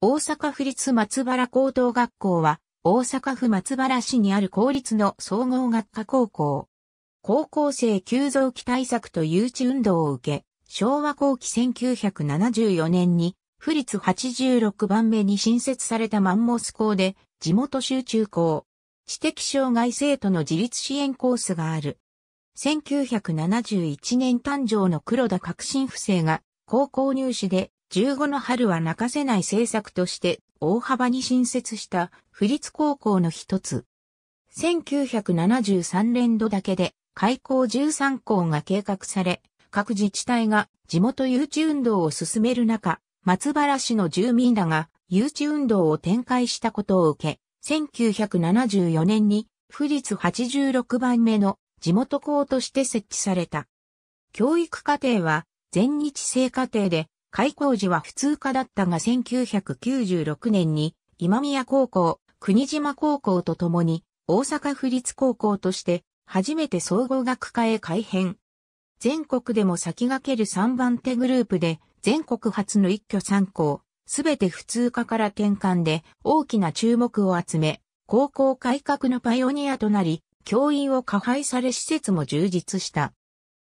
大阪府立松原高等学校は、大阪府松原市にある公立の総合学科高校。高校生急増期対策と誘致運動を受け、昭和後期1974年に、府立86番目に新設されたマンモス校で、地元集中校、知的障害生徒の自立支援コースがある。1971年誕生の黒田革新不正が、高校入試で15の春は泣かせない政策として大幅に新設した府立高校の一つ。1973年度だけで開校13校が計画され、各自治体が地元誘致運動を進める中、松原市の住民らが誘致運動を展開したことを受け、1974年に府立86番目の地元校として設置された。教育課程は全日制課程で開校時は普通科だったが1996年に今宮高校、国島高校とともに大阪府立高校として初めて総合学科へ改編。全国でも先駆ける3番手グループで全国初の一挙3校、すべて普通科から転換で大きな注目を集め、高校改革のパイオニアとなり、教員を加配され施設も充実した。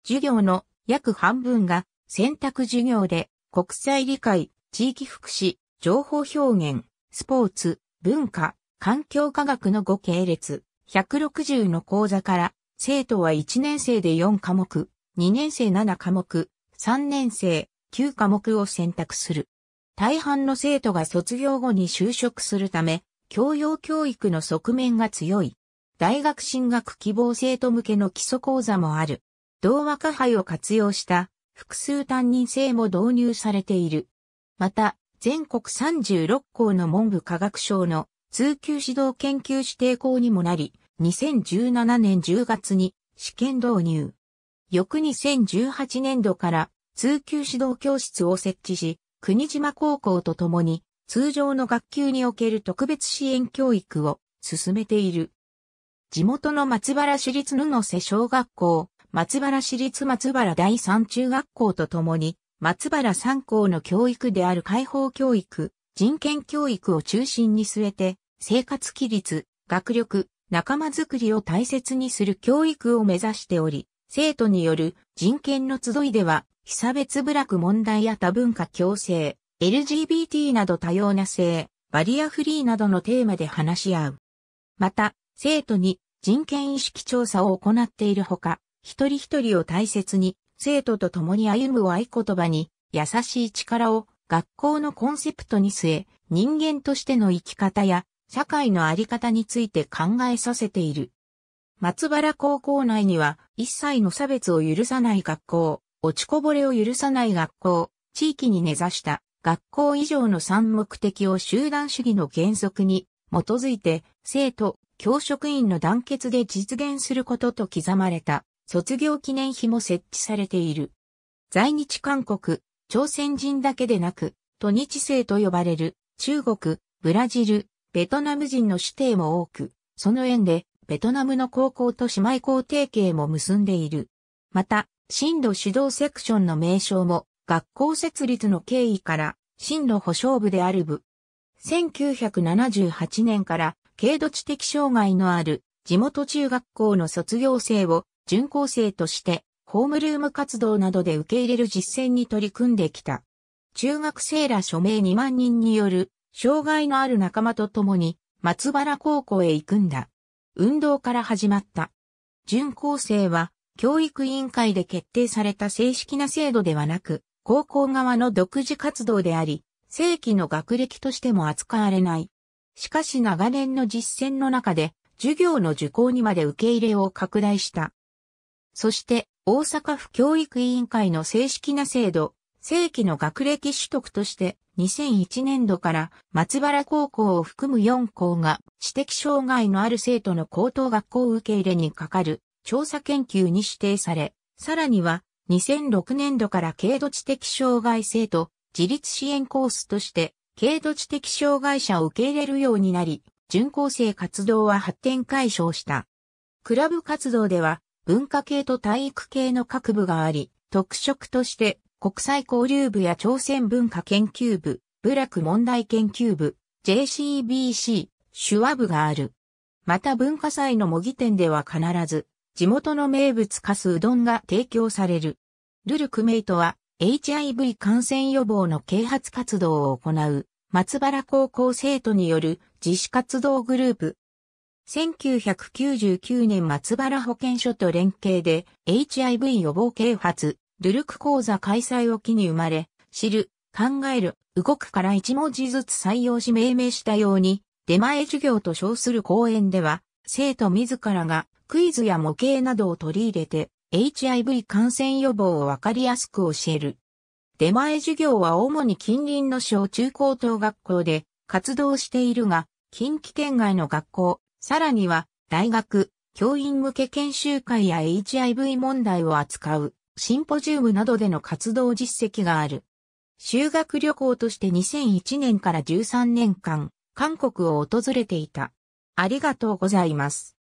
授業の約半分が選択授業で国際理解、地域福祉、情報表現、スポーツ、文化、環境科学の5系列、160の講座から、生徒は1年生で4科目、2年生7科目、3年生9科目を選択する。大半の生徒が卒業後に就職するため、教養教育の側面が強い。大学進学希望生徒向けの基礎講座もある。同和科杯を活用した複数担任制も導入されている。また、全国36校の文部科学省の通級指導研究指定校にもなり、2017年10月に試験導入。翌2018年度から通級指導教室を設置し、国島高校とともに通常の学級における特別支援教育を進めている。地元の松原市立布瀬小学校、松原市立松原第三中学校とともに、松原三校の教育である解放教育、人権教育を中心に据えて、生活規律、学力、仲間づくりを大切にする教育を目指しており、生徒による人権の集いでは、被差別部落問題や多文化共生、LGBT など多様な性、バリアフリーなどのテーマで話し合う。また、生徒に人権意識調査を行っているほか、一人一人を大切に、生徒と共に歩む合言葉に、優しい力を学校のコンセプトに据え、人間としての生き方や社会のあり方について考えさせている。松原高校内には一切の差別を許さない学校、落ちこぼれを許さない学校、地域に根ざした学校以上の三目的を集団主義の原則に基づいて生徒、教職員の団結で実現することと刻まれた卒業記念碑も設置されている。在日韓国、朝鮮人だけでなく、都日生と呼ばれる中国、ブラジル、ベトナム人の指定も多く、その縁でベトナムの高校と姉妹校提携も結んでいる。また、進路指導セクションの名称も学校設立の経緯から進路保障部である部。1978年から軽度知的障害のある地元中学校の卒業生を準校生としてホームルーム活動などで受け入れる実践に取り組んできた。中学生ら署名2万人による障害のある仲間と共に松原高校へ行くんだ。運動から始まった。準校生は教育委員会で決定された正式な制度ではなく、高校側の独自活動であり、正規の学歴としても扱われない。しかし長年の実践の中で、授業の受講にまで受け入れを拡大した。そして大阪府教育委員会の正式な制度、正規の学歴取得として2001年度から松原高校を含む4校が知的障害のある生徒の高等学校受け入れにかかる調査研究に指定され、さらには2006年度から軽度知的障害生徒自立支援コースとして軽度知的障害者を受け入れるようになり、準校生活動は発展解消した。クラブ活動では文化系と体育系の各部があり、特色として国際交流部や朝鮮文化研究部、部落問題研究部、JCBC、手話部がある。また文化祭の模擬店では必ず、地元の名物かすうどんが提供される。ルルクメイトは、HIV 感染予防の啓発活動を行う、松原高校生徒による自主活動グループ。1999年松原保健所と連携で HIV 予防啓発、ルルク講座開催を機に生まれ、知る、考える、動くから一文字ずつ採用し命名したように、出前授業と称する講演では、生徒自らがクイズや模型などを取り入れて、HIV 感染予防をわかりやすく教える。出前授業は主に近隣の小中高等学校で活動しているが、近畿圏外の学校、さらには大学、教員向け研修会や HIV 問題を扱うシンポジウムなどでの活動実績がある。修学旅行として2001年から13年間、韓国を訪れていた。ありがとうございます。